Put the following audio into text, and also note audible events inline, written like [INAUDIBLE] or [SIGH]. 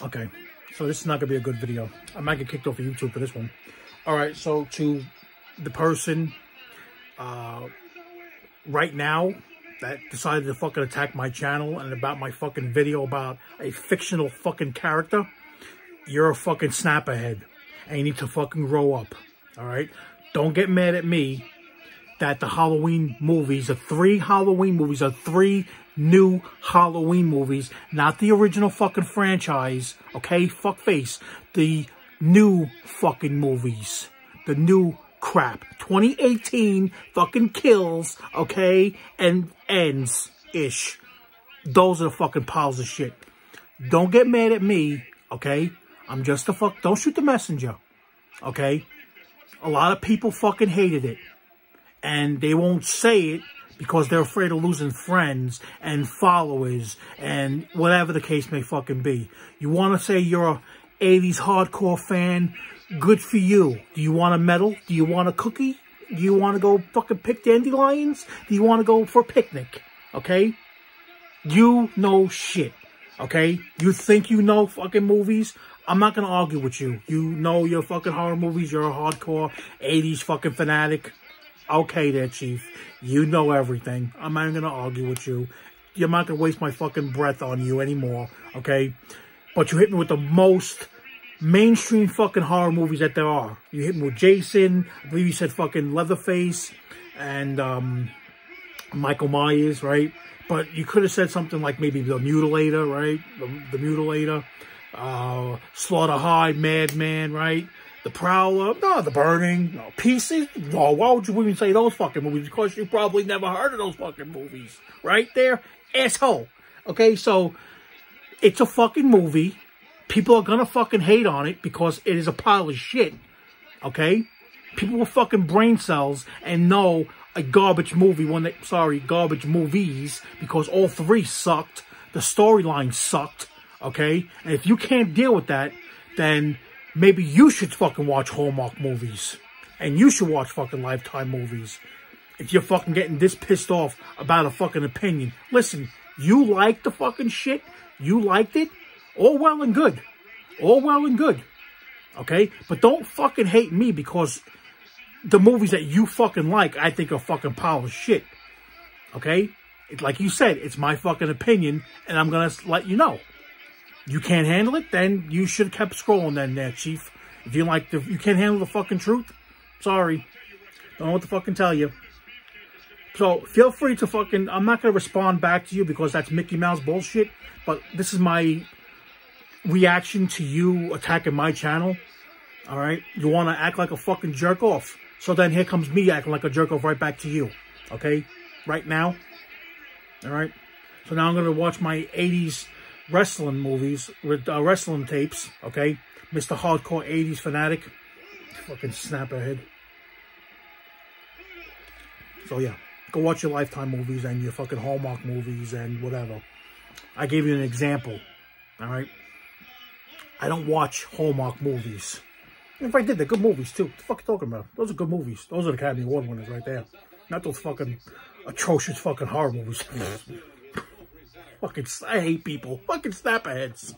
Okay, so this is not gonna be a good video. I might get kicked off of YouTube for this one. All right, so to the person uh, right now that decided to fucking attack my channel and about my fucking video about a fictional fucking character, you're a fucking snap ahead and you need to fucking grow up. All right, don't get mad at me that the Halloween movies, the three Halloween movies, are three new Halloween movies, not the original fucking franchise, okay? Fuck face. The new fucking movies. The new crap. 2018 fucking kills, okay? And ends-ish. Those are the fucking piles of shit. Don't get mad at me, okay? I'm just a fuck. Don't shoot the messenger, okay? A lot of people fucking hated it. And they won't say it because they're afraid of losing friends and followers and whatever the case may fucking be. You want to say you're a 80s hardcore fan? Good for you. Do you want a medal? Do you want a cookie? Do you want to go fucking pick dandelions? Do you want to go for a picnic? Okay? You know shit. Okay? You think you know fucking movies? I'm not going to argue with you. You know your fucking horror movies. You're a hardcore 80s fucking fanatic. Okay there, Chief. You know everything. I'm not going to argue with you. You're not going to waste my fucking breath on you anymore, okay? But you hit me with the most mainstream fucking horror movies that there are. You hit me with Jason. I believe you said fucking Leatherface and um, Michael Myers, right? But you could have said something like maybe The Mutilator, right? The, the Mutilator. Uh, Slaughter High, Madman, right? The Prowler, no, The Burning, no, Pieces. No, why would you even say those fucking movies? Because you probably never heard of those fucking movies. Right there? Asshole. Okay, so it's a fucking movie. People are gonna fucking hate on it because it is a pile of shit. Okay? People with fucking brain cells and know a garbage movie when they, sorry, garbage movies because all three sucked. The storyline sucked. Okay? And if you can't deal with that, then maybe you should fucking watch Hallmark movies. And you should watch fucking Lifetime movies. If you're fucking getting this pissed off about a fucking opinion. Listen, you like the fucking shit. You liked it. All well and good. All well and good. Okay? But don't fucking hate me because the movies that you fucking like, I think are fucking pile of shit. Okay? It, like you said, it's my fucking opinion, and I'm gonna let you know you can't handle it, then you should have kept scrolling then there, Chief. If you like the, you can't handle the fucking truth, sorry. Don't know what to fucking tell you. So feel free to fucking, I'm not going to respond back to you because that's Mickey Mouse bullshit. But this is my reaction to you attacking my channel. All right. You want to act like a fucking jerk off. So then here comes me acting like a jerk off right back to you. Okay. Right now. All right. So now I'm going to watch my 80s wrestling movies, with uh, wrestling tapes, okay? Mr. Hardcore 80s Fanatic. Fucking snap ahead. So yeah, go watch your Lifetime movies and your fucking Hallmark movies and whatever. I gave you an example, all right? I don't watch Hallmark movies. If I did, they're good movies too. What the fuck are you talking about? Those are good movies. Those are the Academy Award winners right there. Not those fucking atrocious fucking horror movies. [LAUGHS] Fucking, I hate people. Fucking snapperheads.